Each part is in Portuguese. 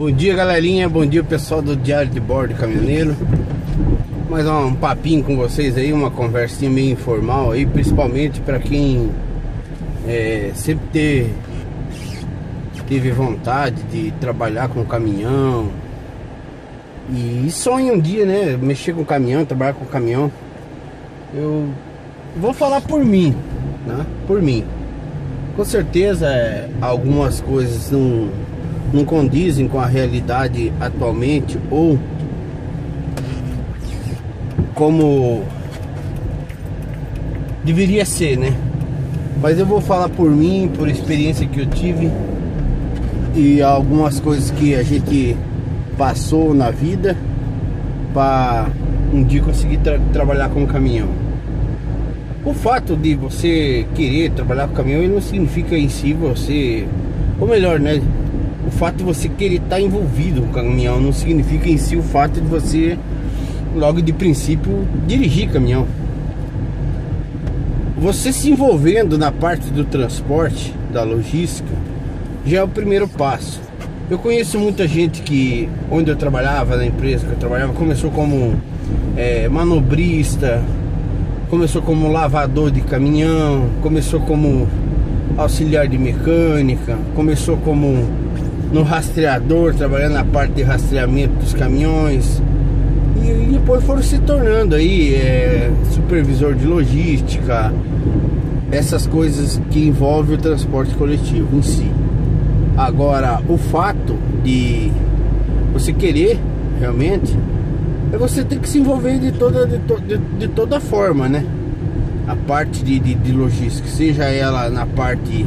Bom dia galerinha, bom dia pessoal do Diário de Bordo Caminhoneiro. Mais um papinho com vocês aí, uma conversinha meio informal aí Principalmente para quem é, sempre ter, teve vontade de trabalhar com caminhão. E sonha um dia né, mexer com caminhão, trabalhar com caminhão. Eu vou falar por mim, né, por mim. Com certeza é, algumas coisas não não condizem com a realidade atualmente ou como deveria ser, né? Mas eu vou falar por mim, por experiência que eu tive e algumas coisas que a gente passou na vida para um dia conseguir tra trabalhar com caminhão. O fato de você querer trabalhar com caminhão não significa em si você, ou melhor, né? O fato de você querer estar tá envolvido com o caminhão não significa em si o fato de você, logo de princípio, dirigir caminhão. Você se envolvendo na parte do transporte, da logística, já é o primeiro passo. Eu conheço muita gente que, onde eu trabalhava, na empresa que eu trabalhava, começou como é, manobrista, começou como lavador de caminhão, começou como auxiliar de mecânica, começou como no rastreador, trabalhando na parte de rastreamento dos caminhões. E, depois foram se tornando aí é, supervisor de logística, essas coisas que envolvem o transporte coletivo em si. Agora, o fato de você querer realmente é você ter que se envolver de toda, de, to, de, de toda forma, né? A parte de, de, de logística, seja ela na parte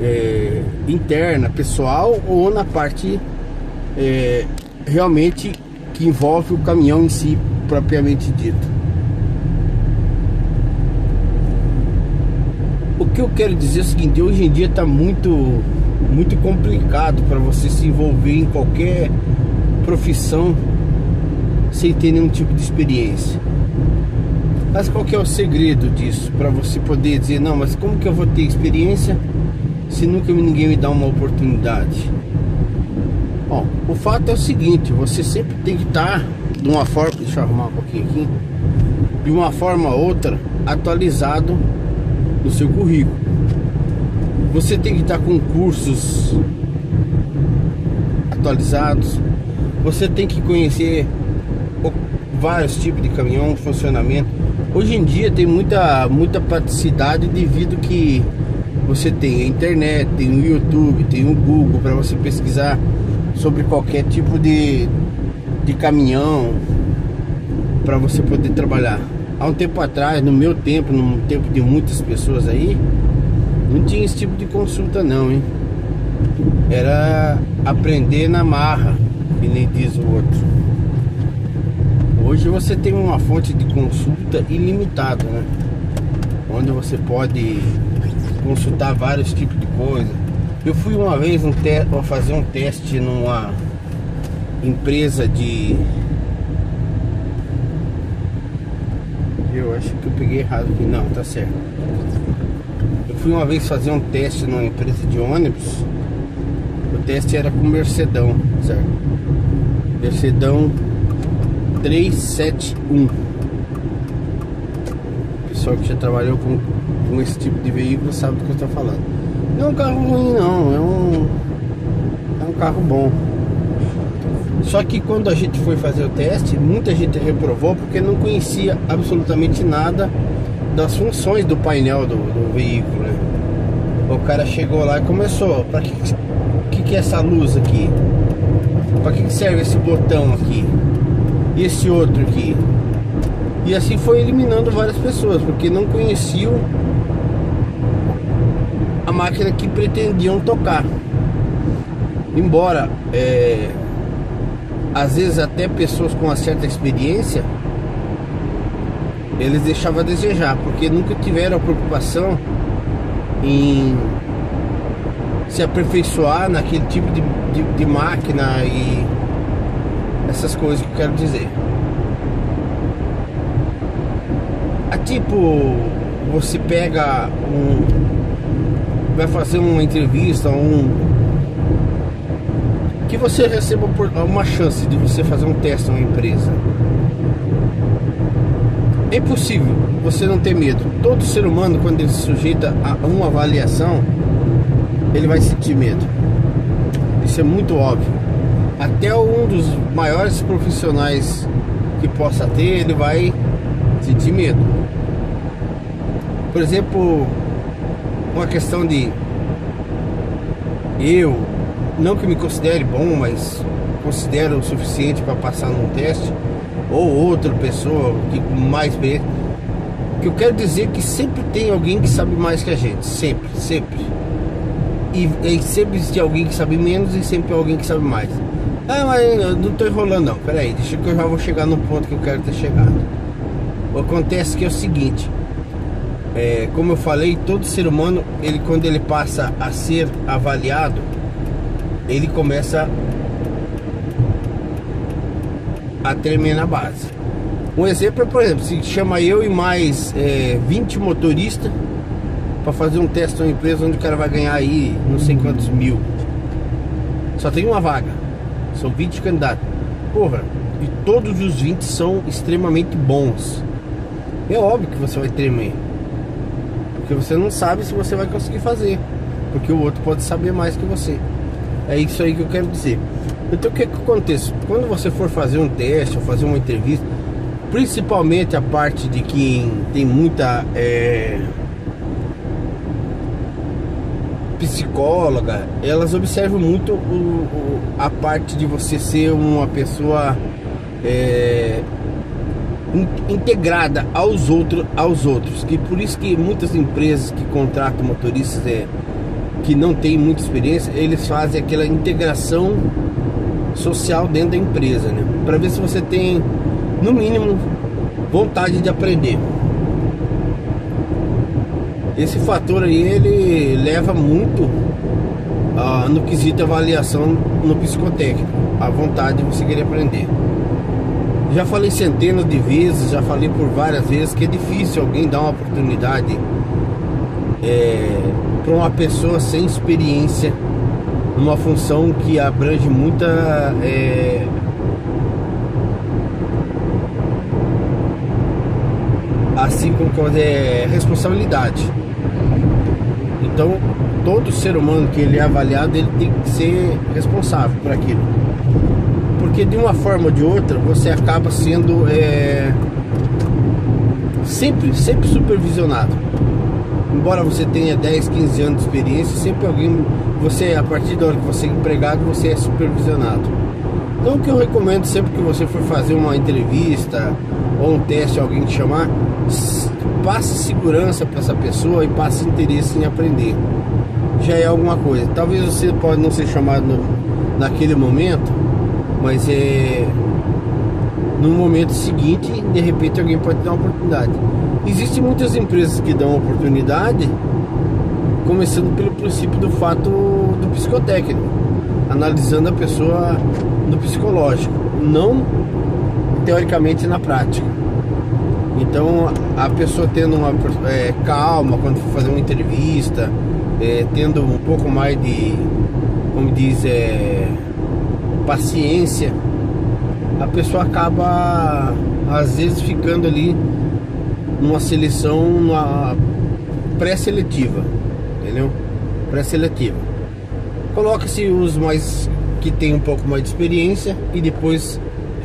é, interna, pessoal, ou na parte é, realmente que envolve o caminhão em si, propriamente dito. O que eu quero dizer é o seguinte, hoje em dia está muito, muito complicado para você se envolver em qualquer profissão sem ter nenhum tipo de experiência. Mas qual que é o segredo disso? Para você poder dizer, não, mas como que eu vou ter experiência se nunca ninguém me dá uma oportunidade? Bom, o fato é o seguinte, você sempre tem que estar de uma forma, deixa eu arrumar um pouquinho aqui, de uma forma ou outra atualizado no seu currículo. Você tem que estar com cursos atualizados. Você tem que conhecer vários tipos de caminhão, funcionamento. Hoje em dia tem muita muita praticidade devido que você tem a internet, tem o YouTube, tem o Google para você pesquisar sobre qualquer tipo de, de caminhão para você poder trabalhar. Há um tempo atrás, no meu tempo, no tempo de muitas pessoas aí, não tinha esse tipo de consulta não, hein? Era aprender na marra, que nem diz o outro. Hoje você tem uma fonte de consulta ilimitada, né? Onde você pode consultar vários tipos de coisa. Eu fui uma vez um fazer um teste numa empresa de. Eu acho que eu peguei errado aqui. Não, tá certo. Eu fui uma vez fazer um teste numa empresa de ônibus. O teste era com Mercedão, certo? Mercedão 371 pessoal que já trabalhou com, com esse tipo de veículo sabe do que eu estou falando. Não é um carro ruim não, é um, é um carro bom. Só que quando a gente foi fazer o teste, muita gente reprovou porque não conhecia absolutamente nada das funções do painel do, do veículo, né? O cara chegou lá e começou, para que, que, que é essa luz aqui? Para que serve esse botão aqui? E esse outro aqui? E assim foi eliminando várias pessoas, porque não conheciam a máquina que pretendiam tocar. Embora é, às vezes até pessoas com uma certa experiência eles deixavam a desejar, porque nunca tiveram a preocupação em se aperfeiçoar naquele tipo de, de, de máquina e essas coisas que eu quero dizer. tipo, você pega um. Vai fazer uma entrevista, um. que você receba uma chance de você fazer um teste em uma empresa. É impossível você não ter medo. Todo ser humano, quando ele se sujeita a uma avaliação, ele vai sentir medo. Isso é muito óbvio. Até um dos maiores profissionais que possa ter, ele vai sentir medo. Por exemplo, uma questão de eu, não que me considere bom, mas considero o suficiente para passar num teste, ou outra pessoa que mais experiência. que eu quero dizer que sempre tem alguém que sabe mais que a gente, sempre, sempre. E, e sempre existe alguém que sabe menos e sempre alguém que sabe mais. Ah, mas eu não estou enrolando não, peraí, deixa que eu já vou chegar no ponto que eu quero ter chegado. Acontece que é o seguinte, é, como eu falei, todo ser humano, ele quando ele passa a ser avaliado, ele começa a tremer na base. Um exemplo é, por exemplo, se chama eu e mais é, 20 motoristas para fazer um teste numa empresa onde o cara vai ganhar aí não sei quantos mil. Só tem uma vaga. São 20 candidatos. Porra, e todos os 20 são extremamente bons. É óbvio que você vai tremer. Porque você não sabe se você vai conseguir fazer. Porque o outro pode saber mais que você. É isso aí que eu quero dizer. Então o que, que acontece? Quando você for fazer um teste ou fazer uma entrevista, principalmente a parte de quem tem muita é, psicóloga, elas observam muito o, o, a parte de você ser uma pessoa é, integrada aos outros, aos outros. Que por isso que muitas empresas que contratam motoristas é, que não tem muita experiência, eles fazem aquela integração social dentro da empresa, né? Para ver se você tem, no mínimo, vontade de aprender. Esse fator aí ele leva muito uh, no quesito avaliação no psicotécnico, a vontade de você querer aprender. Já falei centenas de vezes, já falei por várias vezes que é difícil alguém dar uma oportunidade é, para uma pessoa sem experiência numa função que abrange muita é, assim como é responsabilidade. Então todo ser humano que ele é avaliado ele tem que ser responsável por aquilo, porque de uma forma ou de outra você acaba sendo é, sempre sempre supervisionado embora você tenha 10, 15 anos de experiência, sempre alguém, você, a partir da hora que você é empregado, você é supervisionado. Então o que eu recomendo sempre que você for fazer uma entrevista ou um teste, alguém te chamar, passe segurança para essa pessoa e passe interesse em aprender. Já é alguma coisa. Talvez você pode não ser chamado no, naquele momento, mas é no momento seguinte, de repente alguém pode dar uma oportunidade. Existem muitas empresas que dão oportunidade, começando pelo princípio do fato do psicotécnico, analisando a pessoa no psicológico, não teoricamente na prática. Então a pessoa tendo uma é, calma quando for fazer uma entrevista, é, tendo um pouco mais de, como diz, é, paciência, a pessoa acaba às vezes ficando ali numa seleção numa pré-seletiva, entendeu? Pré-seletiva. Coloca-se os mais que tem um pouco mais de experiência e depois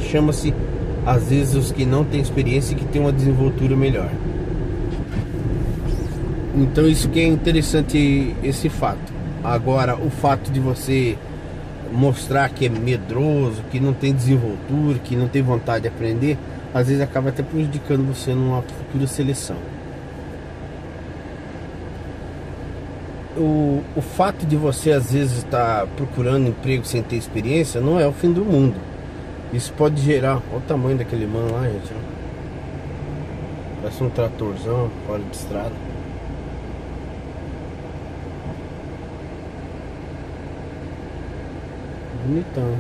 chama-se às vezes os que não têm experiência e que têm uma desenvoltura melhor. Então isso que é interessante esse fato. Agora o fato de você mostrar que é medroso, que não tem desenvoltura, que não tem vontade de aprender, às vezes acaba até prejudicando você numa futura seleção. O, o fato de você às vezes estar procurando emprego sem ter experiência não é o fim do mundo. Isso pode gerar. Olha o tamanho daquele mano lá, gente. Parece um tratorzão fora de estrada. Bonitão.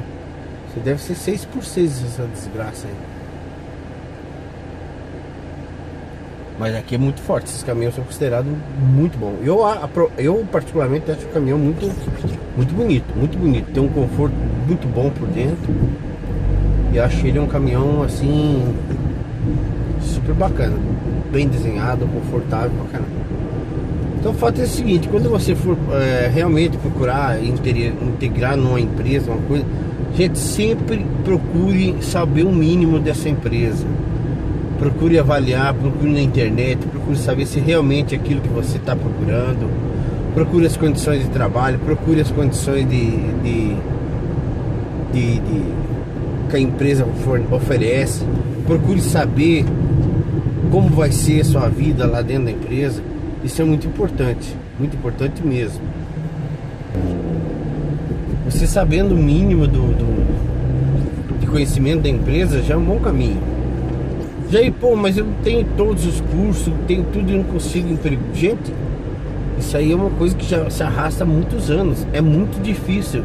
Você deve ser 6 por 6 essa desgraça aí. Mas aqui é muito forte, esses caminhões são considerados muito bons. Eu, eu particularmente acho o caminhão muito, muito bonito, muito bonito. Tem um conforto muito bom por dentro. E acho ele um caminhão assim super bacana, bem desenhado, confortável caramba. Então o fato é o seguinte, quando você for é, realmente procurar integrar numa empresa, uma coisa, gente, sempre procure saber o mínimo dessa empresa. Procure avaliar, procure na internet, procure saber se realmente é aquilo que você está procurando. Procure as condições de trabalho, procure as condições de, de, de, de que a empresa oferece. Procure saber como vai ser a sua vida lá dentro da empresa. Isso é muito importante, muito importante mesmo. Você sabendo o mínimo do, do, de conhecimento da empresa já é um bom caminho. Já aí, pô, mas eu tenho todos os cursos, tenho tudo e não consigo emprego. Gente, isso aí é uma coisa que já se arrasta há muitos anos. É muito difícil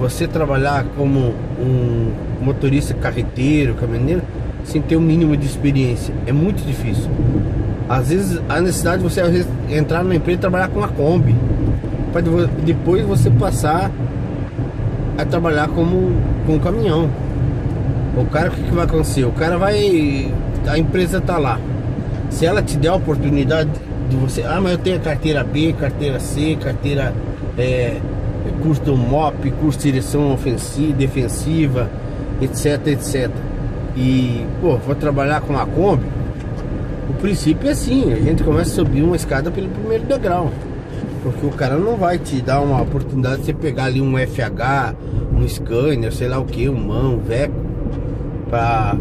você trabalhar como um motorista carreteiro, caminhoneiro, sem ter o um mínimo de experiência. É muito difícil. Às vezes a necessidade de você vezes, entrar numa empresa e trabalhar com uma Kombi. Para depois você passar a trabalhar como com um caminhão. O cara, o que, que vai acontecer? O cara vai. A empresa tá lá. Se ela te der a oportunidade de você. Ah, mas eu tenho a carteira B, carteira C, carteira. É, curso MOP, curso de direção ofensiva, defensiva, etc, etc. E, pô, vou trabalhar com a Kombi. O princípio é assim, a gente começa a subir uma escada pelo primeiro degrau. Porque o cara não vai te dar uma oportunidade de você pegar ali um FH, um Scania, sei lá o que, um MAN, um Veco, pra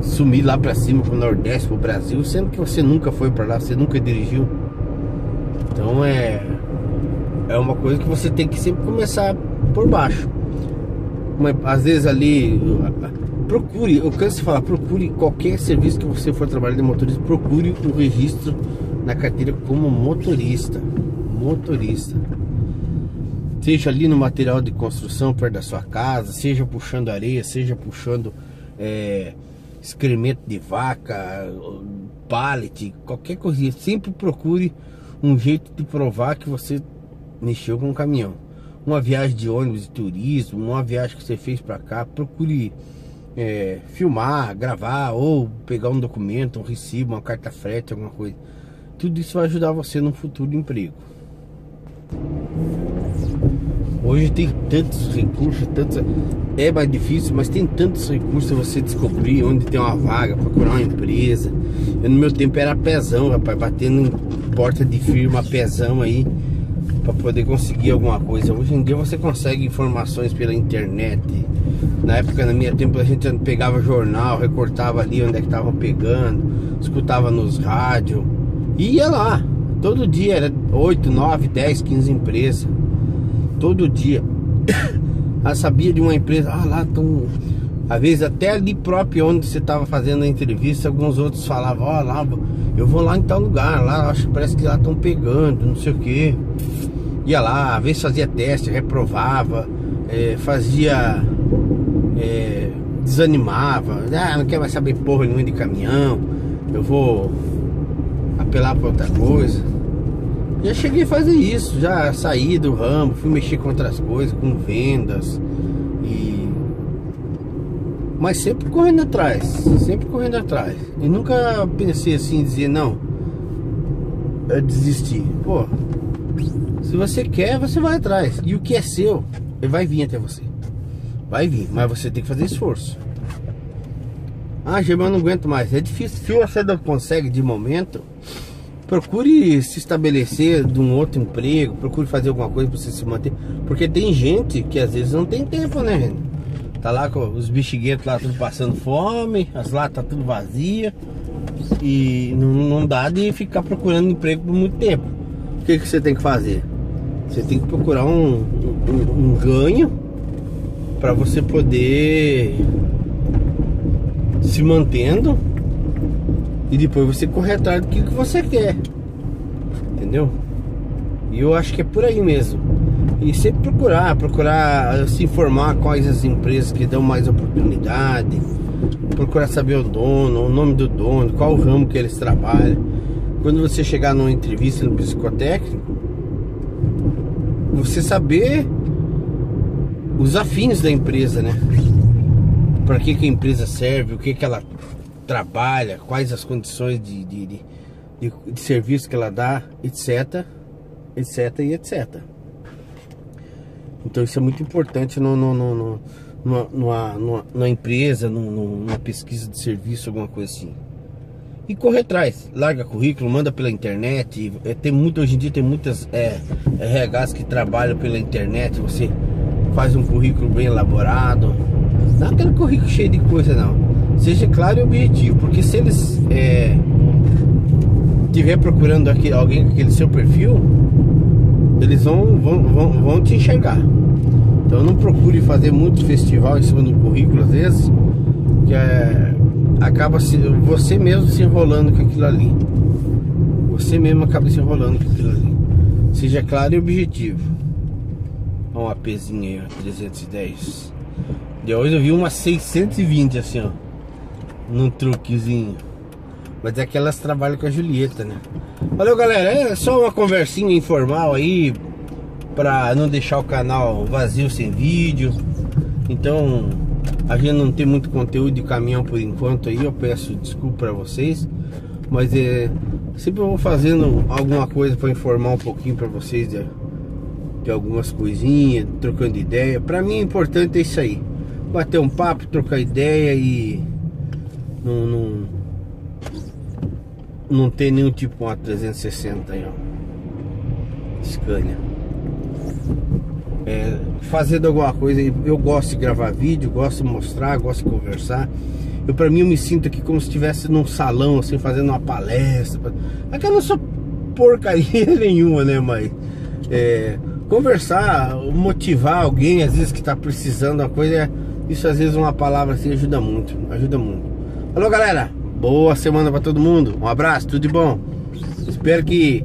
sumir lá pra cima, pro Nordeste, pro Brasil, sendo que você nunca foi pra lá, você nunca dirigiu. Então é. É uma coisa que você tem que sempre começar por baixo. Mas, às vezes ali procure, eu canso de falar, procure qualquer serviço que você for trabalhar de motorista, procure o registro na carteira como motorista. Motorista. Seja ali no material de construção perto da sua casa, seja puxando areia, seja puxando é, excremento de vaca, pallet, qualquer coisinha. Sempre procure um jeito de provar que você mexeu com um caminhão. Uma viagem de ônibus de turismo, uma viagem que você fez para cá, procure é, filmar, gravar ou pegar um documento, um recibo, uma carta frete, alguma coisa. Tudo isso vai ajudar você no futuro emprego. Hoje tem tantos recursos, tantos... é mais difícil, mas tem tantos recursos você descobrir onde tem uma vaga, procurar uma empresa. Eu, no meu tempo era pezão, rapaz, batendo em porta de firma, pezão aí, para poder conseguir alguma coisa. Hoje em dia você consegue informações pela internet, na época, na minha tempo, a gente pegava jornal, recortava ali onde é que estavam pegando, escutava nos rádios. E ia lá. Todo dia era 8, 9, 10, 15 empresas. Todo dia. Ela sabia de uma empresa, ah lá estão. Às vezes até ali próprio onde você estava fazendo a entrevista, alguns outros falavam, ó oh, lá, eu vou lá em tal lugar, lá acho parece que lá estão pegando, não sei o que. Ia lá, às vezes fazia teste, reprovava, é, fazia é, desanimava, ah, não quer mais saber porra nenhuma de caminhão, eu vou apelar para outra coisa. Já cheguei a fazer isso, já saí do ramo, fui mexer com outras coisas, com vendas e mas sempre correndo atrás, sempre correndo atrás. E nunca pensei assim, dizer não, eu desisti. Pô, se você quer, você vai atrás. E o que é seu, ele vai vir até você. Vai vir, mas você tem que fazer esforço. Ah, Germão, eu não aguento mais. É difícil. Se você não consegue de momento, procure se estabelecer de um outro emprego. Procure fazer alguma coisa para você se manter. Porque tem gente que às vezes não tem tempo, né, gente? Tá lá com os bexiguentos lá tudo passando fome, as latas tá tudo vazia. E não, não dá de ficar procurando emprego por muito tempo. O que, que você tem que fazer? Você tem que procurar um, um, um ganho para você poder se mantendo e depois você correr atrás do que, que você quer. Entendeu? E eu acho que é por aí mesmo. E sempre procurar, procurar se informar quais as empresas que dão mais oportunidade, procurar saber o dono, o nome do dono, qual ramo que eles trabalham. Quando você chegar numa entrevista no psicotécnico, você saber os afins da empresa, né? Para que, que a empresa serve, o que, que ela trabalha, quais as condições de, de, de, de, de serviço que ela dá, etc, etc e etc. Então isso é muito importante no, no, no, no numa, numa, numa, numa empresa, numa pesquisa de serviço, alguma coisa assim. E correr atrás, larga currículo, manda pela internet. É, tem muito, hoje em dia tem muitas é, RHs que trabalham pela internet. Você faz um currículo bem elaborado. Não é aquele currículo cheio de coisa não. Seja claro e objetivo, porque se eles é, tiver procurando aqui, alguém com aquele seu perfil, eles vão, vão, vão, vão te enxergar. Então não procure fazer muito festival em cima do currículo, às vezes, que é, acaba se, você mesmo se enrolando com aquilo ali. Você mesmo acaba se enrolando com aquilo ali. Seja claro e objetivo. Olha uma pezinha aí, ó, 310. De hoje eu vi uma 620 assim, ó. Num truquezinho. Mas é que elas trabalham com a Julieta, né? Valeu, galera. É só uma conversinha informal aí para não deixar o canal vazio sem vídeo. Então, a gente não tem muito conteúdo de caminhão por enquanto aí, eu peço desculpa para vocês, mas é sempre eu vou fazendo alguma coisa para informar um pouquinho para vocês de, de algumas coisinhas, trocando ideia. Para mim, é importante é isso aí. Bater um papo, trocar ideia e não, não, não ter nenhum tipo uma 360 aí, ó. Scania é, fazendo alguma coisa. Eu gosto de gravar vídeo, gosto de mostrar, gosto de conversar. Eu, pra mim, eu me sinto aqui como se estivesse num salão, assim, fazendo uma palestra. Aqui eu não sou porcaria nenhuma, né, mas é, conversar, motivar alguém, às vezes que tá precisando uma coisa, isso às vezes uma palavra assim ajuda muito, ajuda muito. Alô, galera, boa semana para todo mundo. Um abraço, tudo de bom. Espero que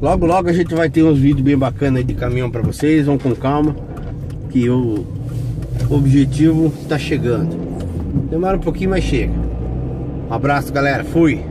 Logo, logo a gente vai ter uns vídeos bem bacanas de caminhão para vocês. Vão com calma, que o objetivo está chegando. Demora um pouquinho, mas chega. Um abraço, galera. Fui.